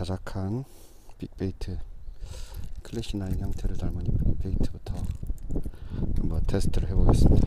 자작한 빅베이트 클래시9 형태를 닮은 이 빅베이트부터 한번 테스트를 해보겠습니다